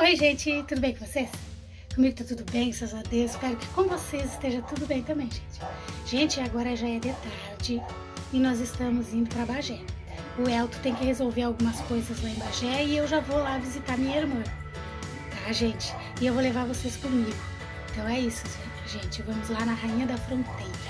Oi, gente, tudo bem com vocês? Comigo tá tudo bem, graças a Deus. Espero que com vocês esteja tudo bem também, gente. Gente, agora já é de tarde e nós estamos indo para Bagé. O Elton tem que resolver algumas coisas lá em Bagé e eu já vou lá visitar minha irmã. Tá, gente? E eu vou levar vocês comigo. Então é isso, gente. Vamos lá na Rainha da Fronteira.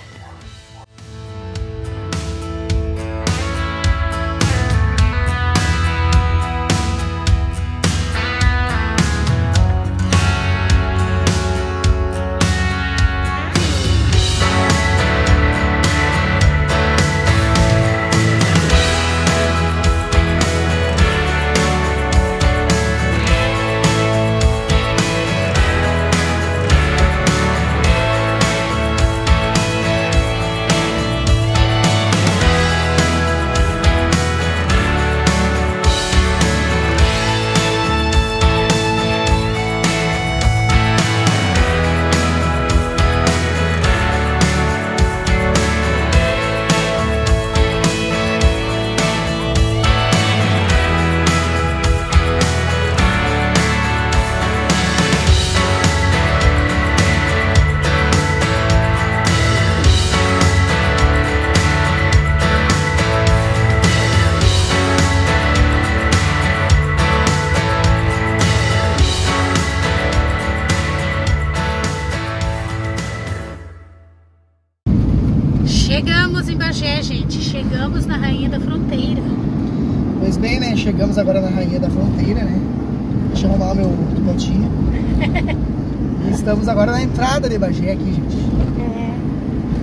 Estamos agora na entrada de Bagé aqui, gente. É.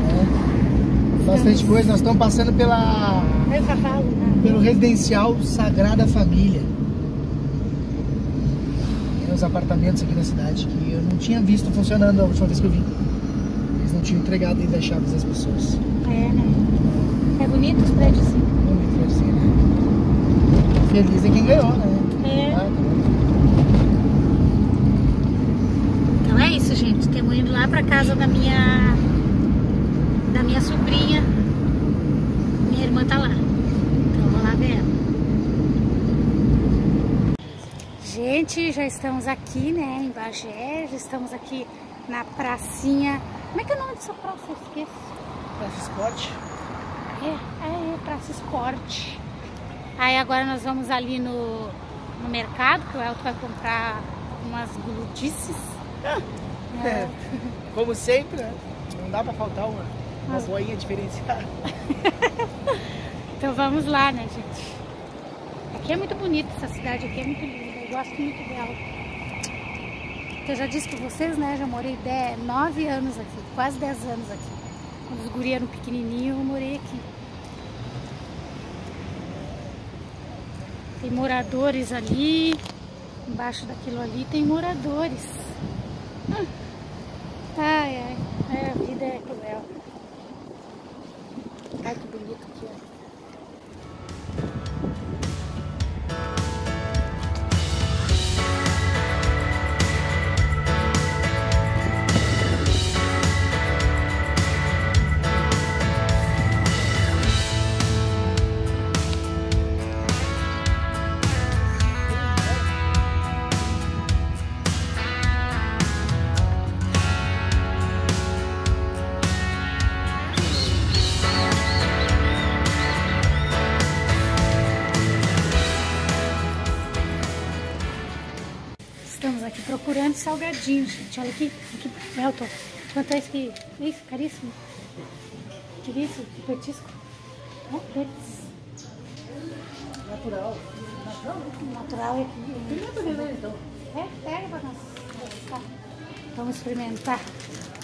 é. Bastante coisa. Nós estamos passando pela... Né? Pelo residencial Sagrada Família. É, os apartamentos aqui na cidade que eu não tinha visto funcionando a última vez que eu vim. Eles não tinham entregado ainda as chaves às pessoas. É, né? É bonito os prédios assim. Bonito né? Feliz é quem ganhou, né? É. Ah, tá Então é isso, gente. Estamos indo lá pra casa da minha da minha sobrinha. Minha irmã tá lá. Então vou lá ver ela. Gente, já estamos aqui, né, em Bagé. Já estamos aqui na pracinha. Como é que é o nome dessa praça? Eu esqueço. Praça Esporte. É, é, Praça Esporte. Aí agora nós vamos ali no, no mercado, que o Elton vai comprar umas gludices. É. Como sempre, né? Não dá pra faltar uma, uma Mas- boinha diferenciada. Então vamos lá, né, gente? Aqui é muito bonita essa cidade, aqui é muito linda, eu gosto muito dela. Eu já disse pra vocês, né, já morei 10, 9 anos aqui, quase 10 anos aqui. Quando os guri eram pequenininhos, eu morei aqui. Tem moradores ali, embaixo daquilo ali tem moradores. Ah. Ai, ai, ai, a vida é cruel. Ai, que bonito aqui, ó. Procurando salgadinho, gente. Olha aqui, aqui, Elton. Quanto é isso aqui? Isso, caríssimo. Que isso? Que petisco? Ó, petis. Natural. Natural é aqui. então. É, pega pra nós. Tá. Vamos experimentar.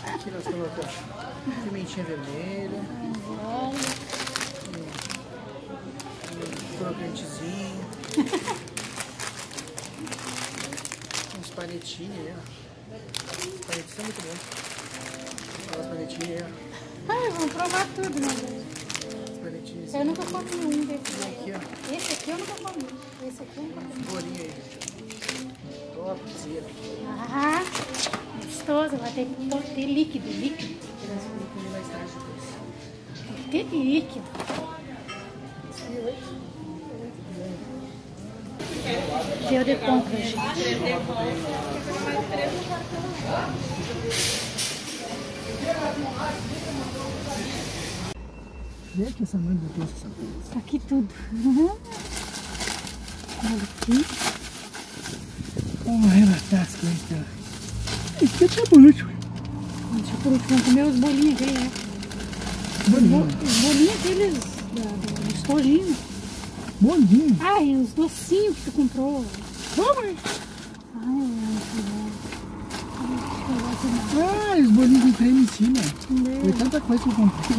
Aqui nós ó, pimentinha vermelha, Olha. um crocantezinho. Uns panetinhos aí, ó. São muito bons. Olha os panetinhos aí, Ai, vamos provar tudo, né? ó. Os panetinhos. Eu nunca comi um desses. Aqui, ó. Esse aqui eu nunca comi. Esse aqui eu nunca comi. Bolinho aí, gente. Topzera. Ah, gostoso. Vai ter que ter líquido, líquido. Que ter líquido. Hein? Cheio de compra, gente. Vê aqui essa mãe botou essa coisa. Tá aqui tudo. Uhum. Olha aqui. Vamos arrematar as coisas. Isso que tinha por último. Deixa por último comer os bolinhos aquele, né? Bolinho. Os bolinhos aqueles da, da, do estojinho. Bolinho. Ai, os docinhos que tu comprou. Vamos. Bom. Ai. Ah, os bolinhos com creme em cima. Foi Meu. tanta coisa que eu comprei.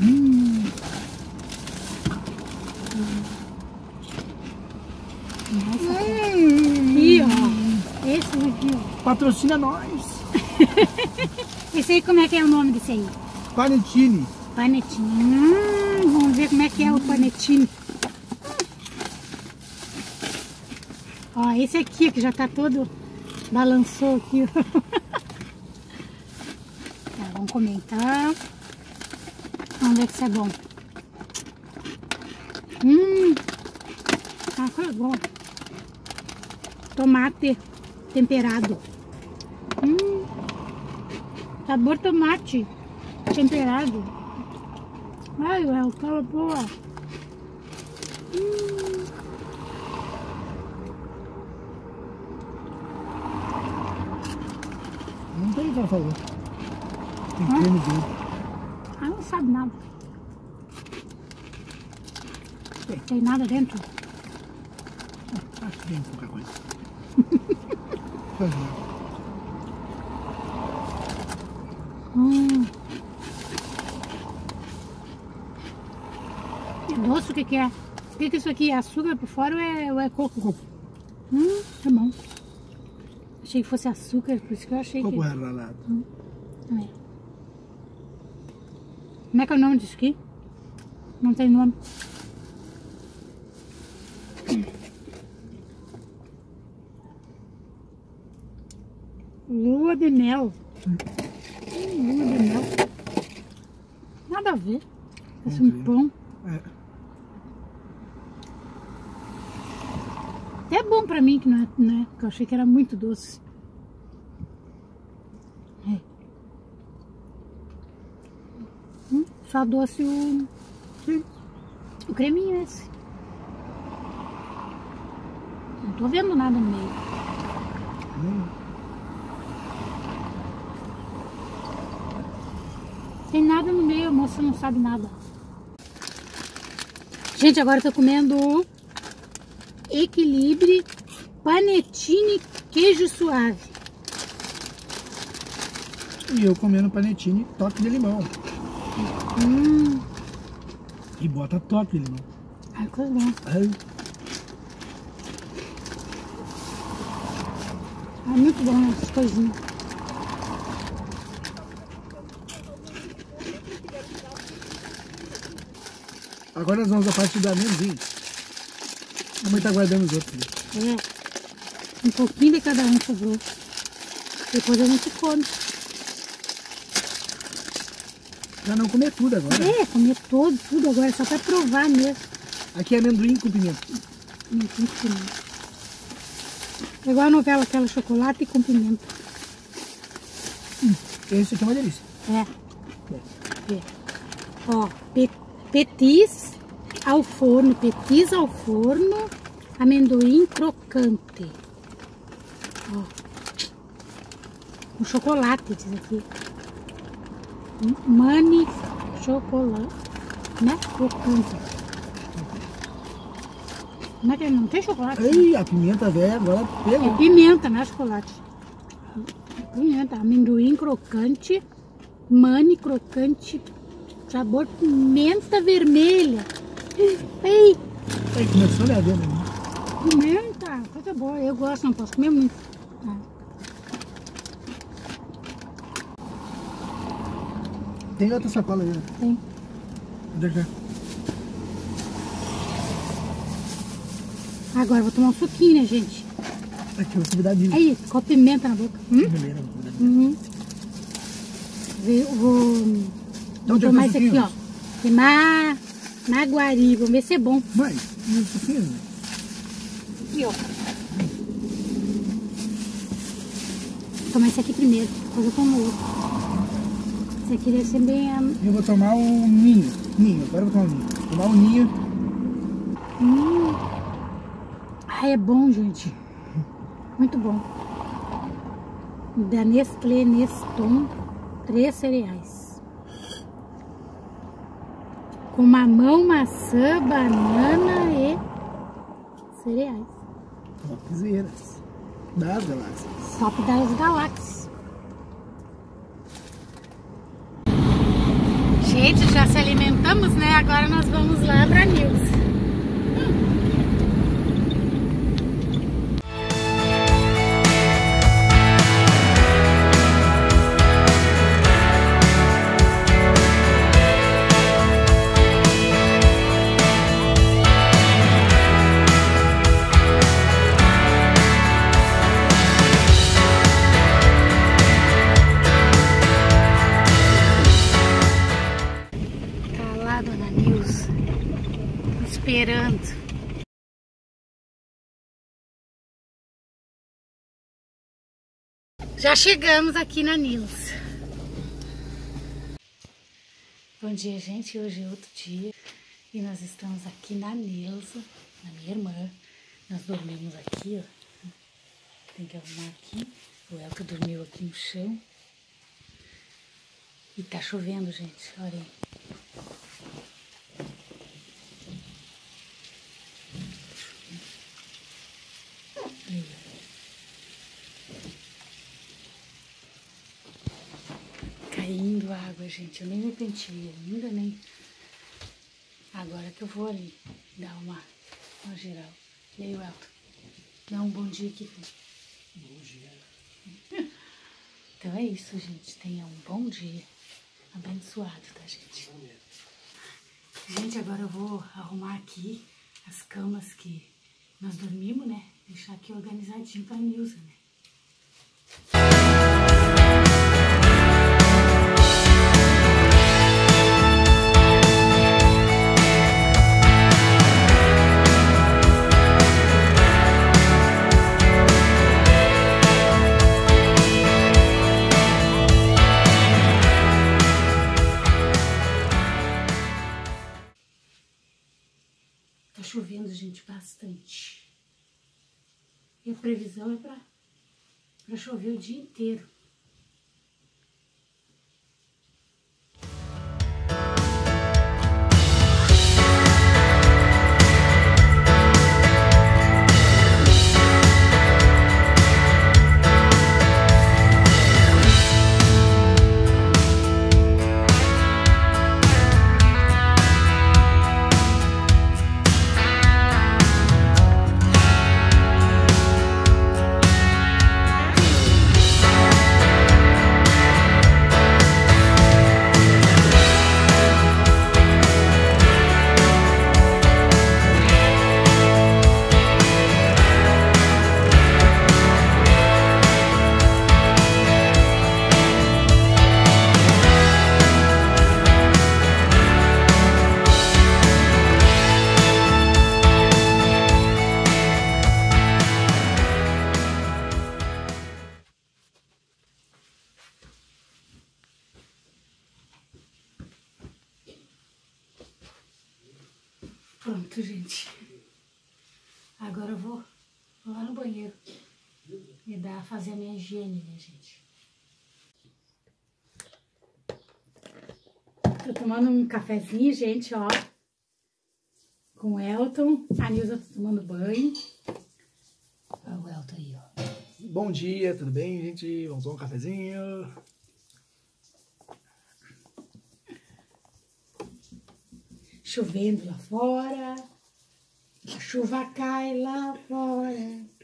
Hum, Nossa. hum. Aqui, ó. Esse aqui, ó. Patrocina nós. Esse aí, como é que é o nome desse aí? Panetine. Panetine. Hum, vamos ver como é que é o panetine. Ó, esse aqui que já tá todo balançou aqui. Tá, vamos comentar. Vamos ver se é bom. Hum. Ah, foi bom. Tomate temperado. Hum. Sabor tomate temperado. Ai, ué, fala boa. Hum. Não tem o que ela falou. Tem Hã? creme dentro. Ah, não sabe nada. Tem nada dentro? Acho que tem pouca coisa. Pois não. Hum. É doce o que, que é? O que, que é isso aqui? É açúcar por fora ou é, ou é coco? Coco. Hum, tá bom. Achei que fosse açúcar, por isso que eu achei Coco que... ralado. É. Como é que é o nome disso aqui? Não tem nome. Lua de mel. Hum, Lua de mel. Nada a ver. Esse um pão. É. É bom pra mim que não é, né? Porque eu achei que era muito doce. É. Hum, só doce o, o creminho esse. Não tô vendo nada no meio. Tem nada no meio, a moça não sabe nada. Gente, agora eu tô comendo Equilibre Panetine Queijo Suave. E eu comendo panetine toque de limão. Hum, E bota toque de limão. ai, coisa boa. Ai, É muito bom essas coisinhas. Agora nós vamos à parte do amendoim. A mãe tá guardando os outros. É. Um pouquinho de cada um sobrou. Depois a gente come. Pra não comer tudo agora. É, comer todo, tudo agora, só pra provar mesmo. Aqui é amendoim com pimenta. Hum, tem que comer. É igual a novela aquela chocolate com pimenta. Esse aqui é uma delícia. É. É. Ó, pe- petis ao forno, petis ao forno, amendoim crocante. Ó. Um chocolate, diz aqui. Mani chocolate, né? Crocante. Como é que é? Não tem chocolate? né? Ai, a pimenta velha agora É pegou. pimenta, não é chocolate. Pimenta, amendoim crocante, mani crocante, sabor pimenta vermelha. Ei, começou a me arder, né? pimenta, coisa boa. Eu gosto, não posso comer muito. Ah, Tem outra sacola aí. né? tem. É? Agora vou tomar um suquinho, né, gente? Aqui, vou dar disso. Aí, com a pimenta na boca. Hum? Primeiro, vou disso. Uhum. Vou, vou, vou é que tomar isso aqui, suquinho? ó. Queimar. Na Guari, vamos ver se é bom. Mãe, isso assim, Aqui, ó. Vou tomar esse aqui primeiro, depois eu tomo outro. Esse aqui deve ser bem... ah, Eu vou tomar um ninho. Ninho, agora eu vou tomar um ninho. Tomar um ninho. Ai, é bom, gente. Muito bom. Da Nestlé Neston, três cereais. Com mamão, maçã, banana e cereais. Topzeiras. Das galáxias. Top das galáxias. Gente, já se alimentamos, né? Agora nós vamos lá pra Nils. Já chegamos aqui na Nils. Bom dia, gente. Hoje é outro dia e nós estamos aqui na Nilza, na minha irmã. Nós dormimos aqui, ó. Tem que arrumar aqui. O Elton dormiu aqui no chão. E tá chovendo, gente. Olha aí. Aí, ó. Caindo água, gente. Eu nem me penteei ainda, nem. Agora que eu vou ali dar uma, uma geral. E aí, Elton? Dá um bom dia aqui. Bom dia. Então é isso, gente. Tenha um bom dia. Abençoado, tá, gente? Gente, agora eu vou arrumar aqui as camas que nós dormimos, né? Deixar aqui organizadinho pra Nilza, né? Previsão é pra chover o dia inteiro. Banheiro e dar, fazer a minha higiene, né, gente? Tô tomando um cafezinho, gente, ó. Com o Elton. A Nilza tá tomando banho. Olha o Elton aí, ó. Bom dia, tudo bem, gente? Vamos tomar um cafezinho. Chovendo lá fora. A chuva cai lá fora.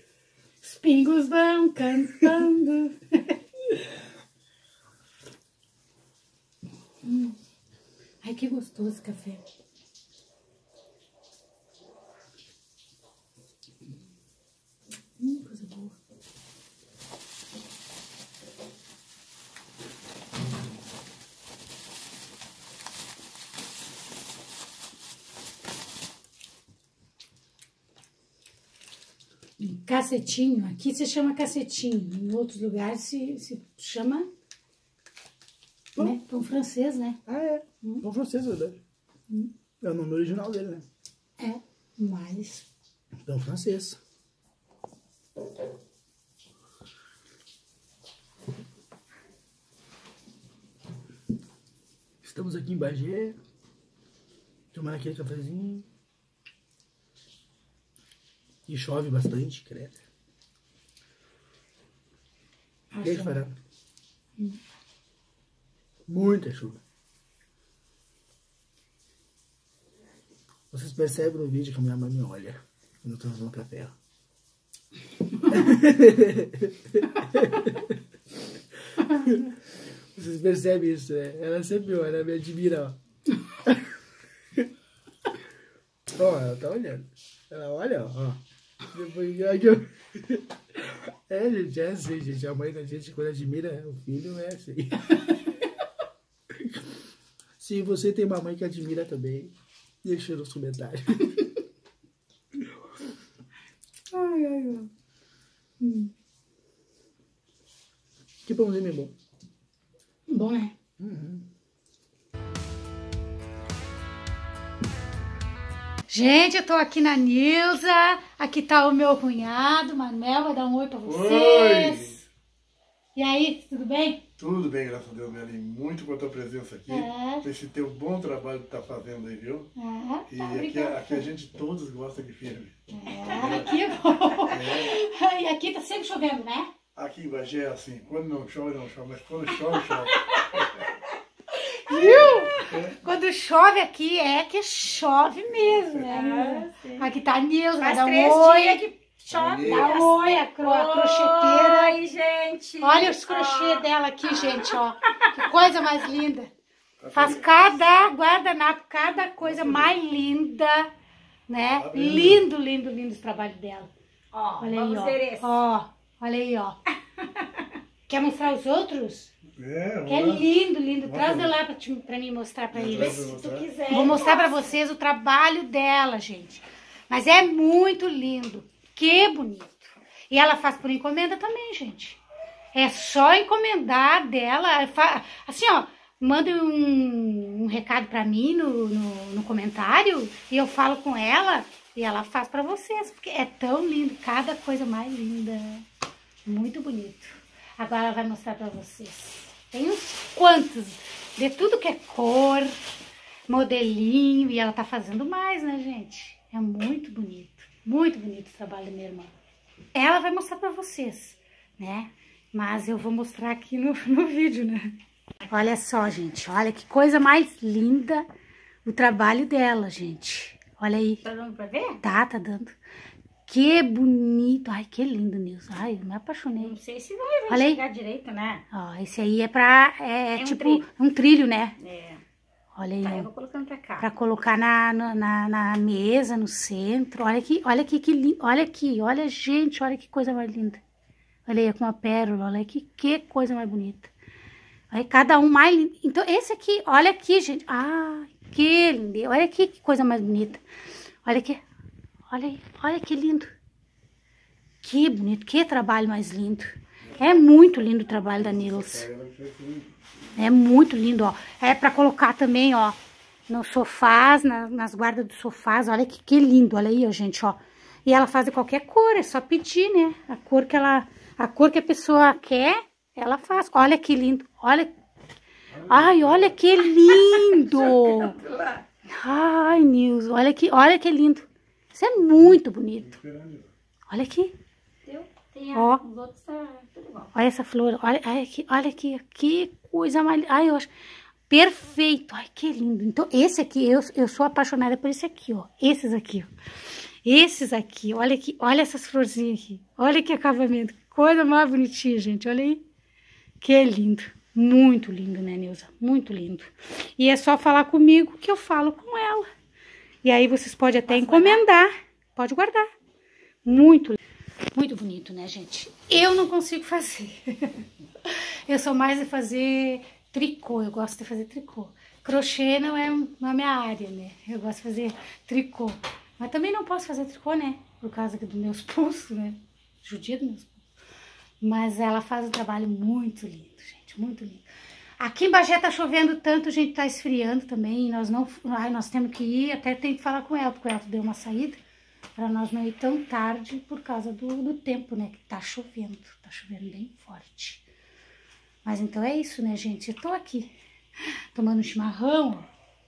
Os pingos vão cantando. Hum. Ai, que gostoso café. Hum, coisa boa. Cacetinho. Aqui se chama cacetinho. Em outros lugares se, se chama Pão. né? pão francês, né? Ah, é. Pão francês, é verdade. É o nome original dele, né? É, mas Pão francês. Estamos aqui em Bagé. Tomando aquele cafezinho. E chove bastante, credo. Beijo, acho Fará. Muita chuva. Vocês percebem no vídeo que a minha mãe me olha quando eu tô usando papel. Vocês percebem isso, né? Ela sempre olha, me admira, ó. Ó, ela tá olhando. Ela olha, ó. Depois eu... É, gente, é assim, gente. A mãe da gente, quando admira o filho, é assim. Se você tem uma mãe que admira também, deixa nos comentários. Ai, ai, ai. Hum. Que pãozinho é bom. Bom, né? Gente, eu tô aqui na Nilza. Aqui tá o meu cunhado, Manel, vai dar um oi pra vocês. E aí, tudo bem? Tudo bem, graças a Deus, Nelly. Muito por tua presença aqui. É. Esse teu bom trabalho que tá fazendo aí, viu? Ah, E tá, aqui, aqui a gente todos gosta de firme. É, aqui é bom. E aqui tá sempre chovendo, né? Aqui em Bagé é assim, quando não chove, não chove, mas quando chove, chove. Viu? Quando chove aqui, é que chove mesmo, né? Aqui tá a Nilza, vai Faz dar um três oi. dias que chove. Dá um oi, a, cro a crocheteira. Oi, gente. Olha os crochê dela aqui, gente, ó. Que coisa mais linda. Faz cada guardanapo, cada coisa mais linda, né? Lindo, lindo, lindo o trabalho dela. Ó, Olha vamos aí, ó. Ó, olha aí, ó. Quer mostrar os outros? É, Que é lindo, lindo. Vamos Traz lá pra, te- pra mim mostrar pra eles. Se tu quiser. Vou mostrar pra vocês o trabalho dela, gente. Mas é muito lindo. Que bonito. E ela faz por encomenda também, gente. É só encomendar dela. fa- Assim, ó, manda um, um recado pra mim no, no, no comentário e eu falo com ela e ela faz pra vocês. Porque é tão lindo. Cada coisa mais linda. Muito bonito. Agora ela vai mostrar pra vocês. Tem uns quantos. De tudo que é cor modelinho e ela tá fazendo mais, né, gente? É muito bonito, muito bonito o trabalho da minha irmã. Ela vai mostrar pra vocês, né? Mas eu vou mostrar aqui no, no vídeo, né? Olha só, gente, olha que coisa mais linda o trabalho dela, gente. Olha aí. Tá dando pra ver? Tá, tá dando. Que bonito. Ai, que lindo, Nilson. Ai, eu me apaixonei. Não sei se vai, vai aí. chegar direito, né? Ó, esse aí é pra. É, é É um tipo trilho. um trilho, né? É. Olha aí, Tá, eu vou colocando pra cá. Pra colocar na, na, na- mesa, no centro. Olha aqui, olha aqui, que lindo. Olha aqui, olha, gente, olha que coisa mais linda. Olha aí, com uma pérola, olha aqui, que coisa mais bonita. Olha, cada um mais lindo. Então, esse aqui, olha aqui, gente. Ah, que lindo. Olha aqui, que coisa mais bonita. Olha aqui, olha aí, olha que lindo. Que bonito, que trabalho mais lindo. É muito lindo o trabalho da Nilce. É muito lindo, ó. É pra colocar também, ó, nos sofás, na- nas guardas dos sofás. Olha que, que lindo, olha aí, ó, gente, ó. E ela faz de qualquer cor, é só pedir, né? A cor que ela, a cor que a pessoa quer, ela faz. Olha que lindo, olha. Ai, olha que lindo. Ai, Nilson, olha que, olha que lindo. Isso é muito bonito. Olha aqui. Ó. tá. Olha essa flor, olha, olha aqui, olha aqui, que coisa mais. Ai, eu acho perfeito. Ai, que lindo. Então, esse aqui, eu, eu sou apaixonada por esse aqui, ó. Esses aqui, ó. Esses aqui, olha aqui, olha essas florzinhas aqui. Olha que acabamento, que coisa mais bonitinha, gente. Olha aí. Que lindo. Muito lindo, né, Nilza? Muito lindo. E é só falar comigo que eu falo com ela. E aí vocês podem até encomendar. Pode guardar. Muito muito bonito, né, gente? Eu não consigo fazer. eu sou mais de fazer tricô, eu gosto de fazer tricô. Crochê não é, não é minha área, né? Eu gosto de fazer tricô. Mas também não posso fazer tricô, né? Por causa dos meus pulsos, né? Judia dos meus pulsos. Mas ela faz um trabalho muito lindo, gente, muito lindo. Aqui em Bagé tá chovendo tanto, gente tá esfriando também. Nós não, ai, nós temos que ir, até tem que falar com ela, porque ela deu uma saída para nós não ir tão tarde por causa do, do tempo, né? Que tá chovendo, tá chovendo bem forte. Mas então é isso, né, gente? Eu tô aqui tomando chimarrão,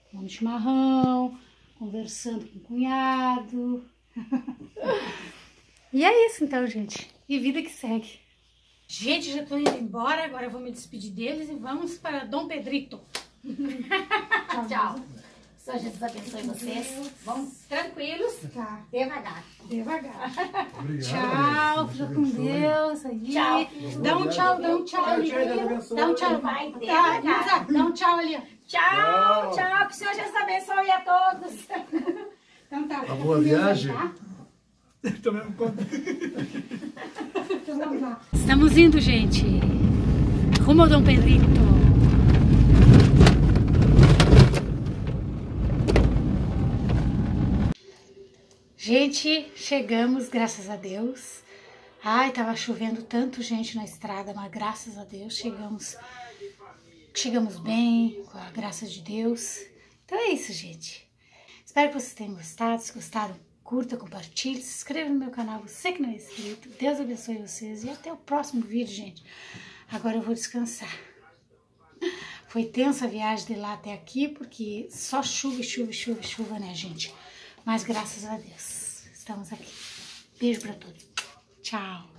tomando chimarrão, conversando com o cunhado. e é isso então, gente. E vida que segue. Gente, já tô indo embora, agora eu vou me despedir deles e vamos para Dom Pedrito. Tchau. Só Jesus abençoe vocês. Vão tranquilos, Tá, devagar. devagar. Obrigado. Tchau, fica com Deus aí. Tchau. Dá um tchau, dá um tchau ali. Tchau. Dá um tchau. Vai, Tá. Dá um tchau ali. Tchau, tchau. Que o Senhor Jesus abençoe a todos. Então tá. Uma boa viagem. Também Estamos indo, gente. Rumo ao Dom Pedrito. Gente, chegamos, graças a Deus. Ai, tava chovendo tanto gente na estrada, mas graças a Deus chegamos chegamos bem, com a graça de Deus. Então é isso, gente. Espero que vocês tenham gostado. Se gostaram, curta, compartilhe, se inscreva no meu canal, você que não é inscrito. Deus abençoe vocês e até o próximo vídeo, gente. Agora eu vou descansar. Foi tensa a viagem de lá até aqui, porque só chuva, chuva, chuva, chuva, né, gente? Mas graças a Deus, estamos aqui. Beijo pra todos. Tchau.